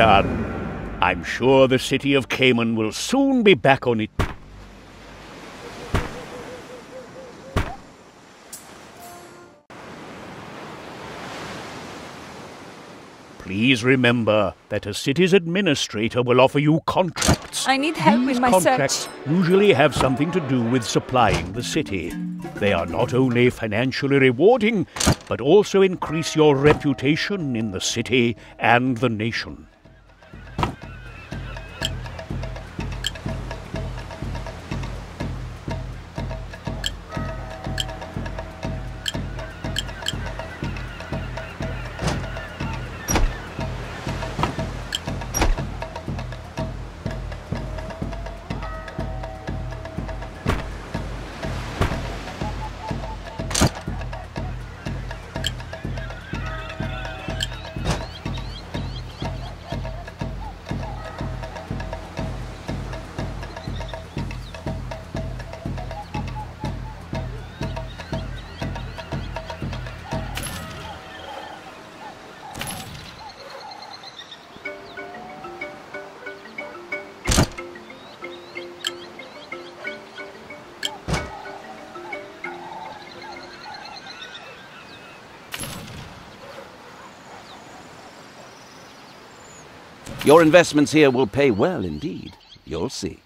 Done. I'm sure the city of Cayman will soon be back on it. Please remember that a city's administrator will offer you contracts. I need help These with my contracts search. usually have something to do with supplying the city. They are not only financially rewarding, but also increase your reputation in the city and the nation. Your investments here will pay well indeed. You'll see.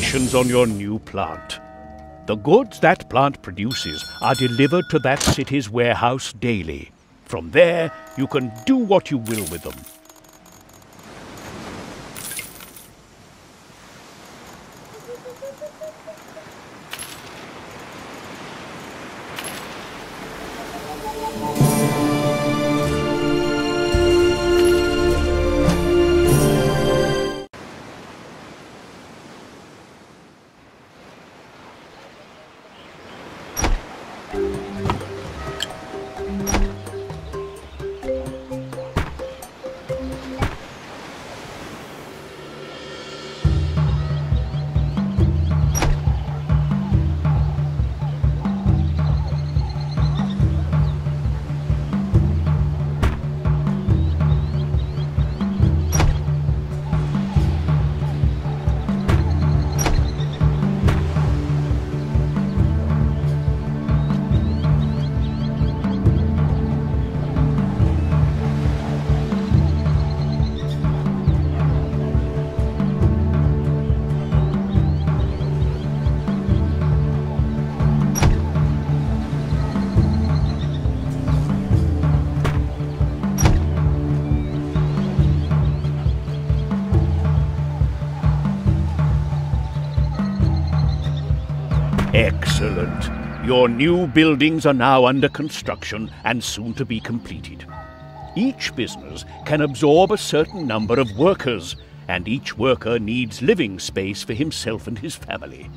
On your new plant. The goods that plant produces are delivered to that city's warehouse daily. From there, you can do what you will with them. Excellent. Your new buildings are now under construction and soon to be completed. Each business can absorb a certain number of workers, and each worker needs living space for himself and his family.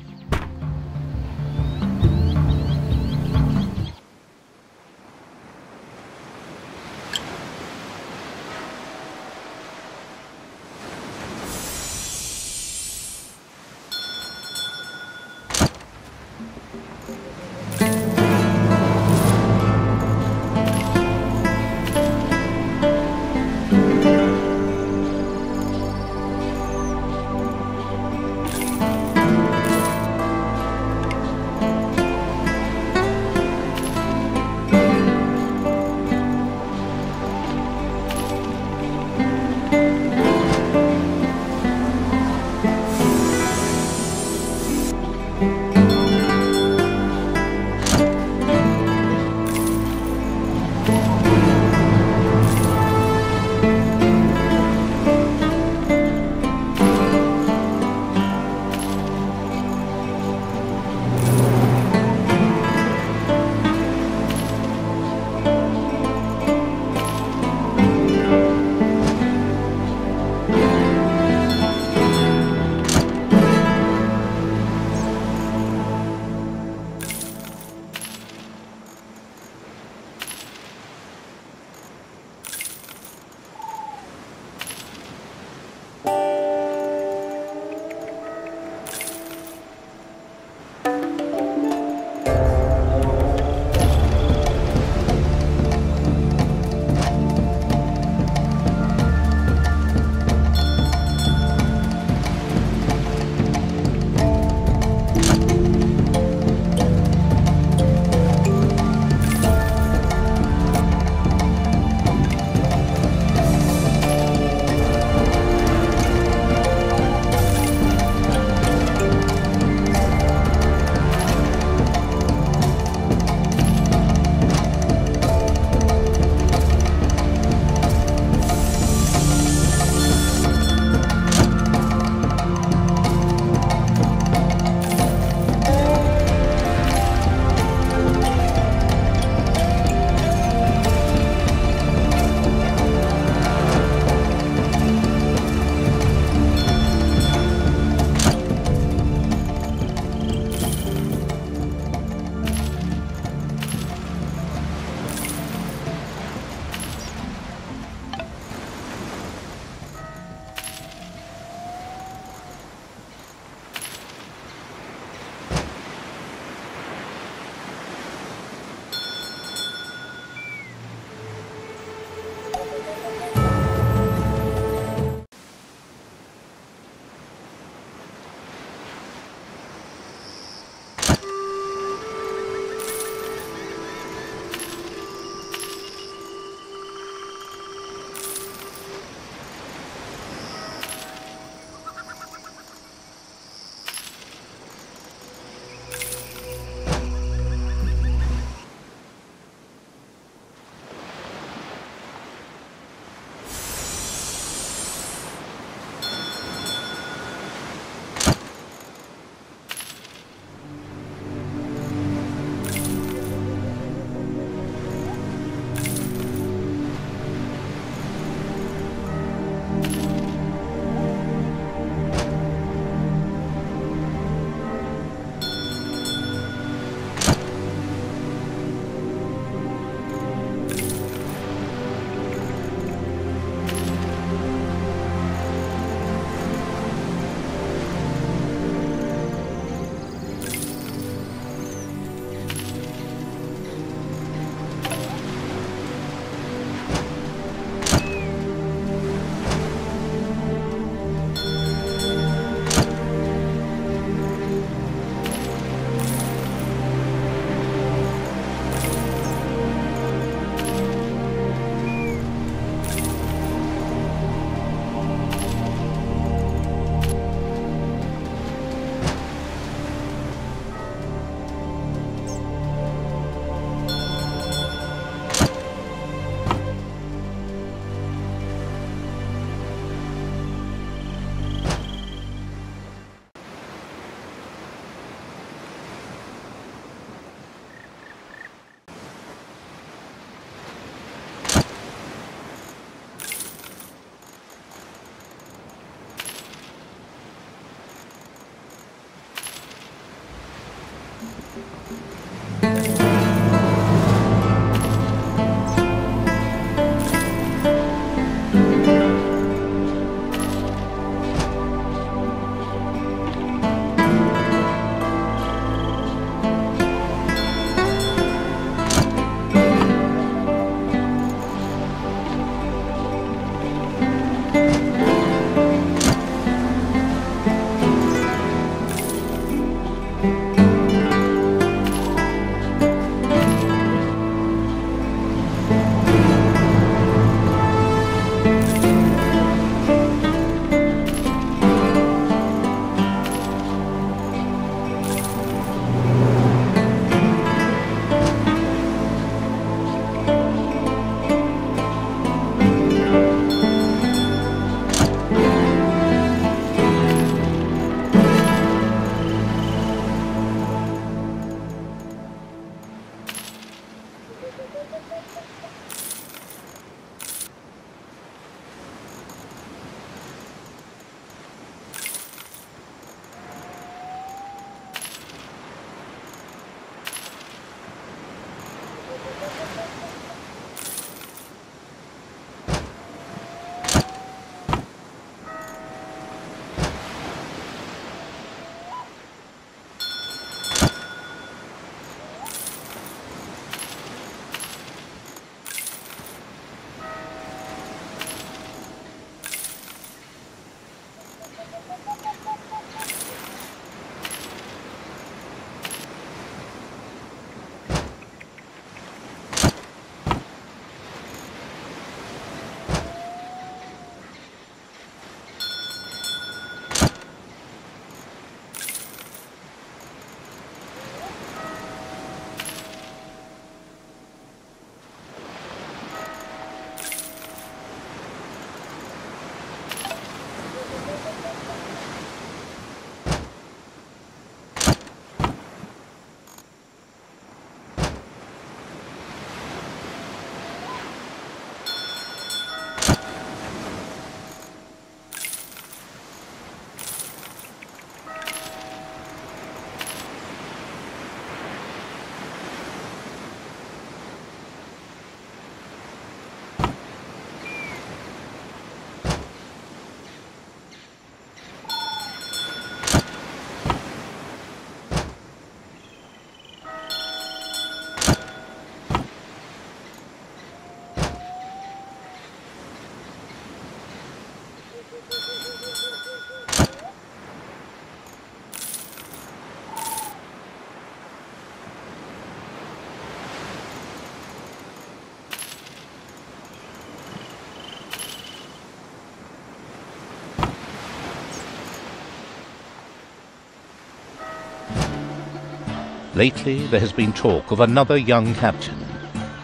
Lately, there has been talk of another young captain.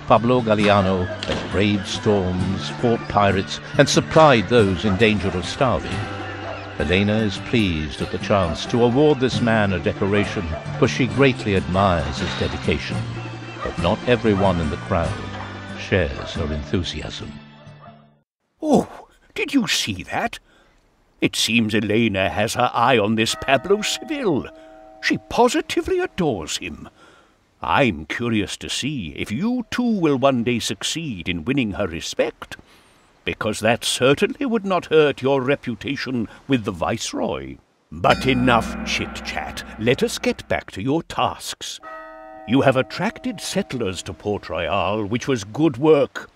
Pablo Galliano has braved storms, fought pirates, and supplied those in danger of starving. Elena is pleased at the chance to award this man a decoration, for she greatly admires his dedication. But not everyone in the crowd shares her enthusiasm. Oh, did you see that? It seems Elena has her eye on this Pablo Seville. She positively adores him. I'm curious to see if you too will one day succeed in winning her respect, because that certainly would not hurt your reputation with the Viceroy. But enough chit-chat. Let us get back to your tasks. You have attracted settlers to Port Royal, which was good work.